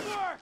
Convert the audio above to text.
Forward!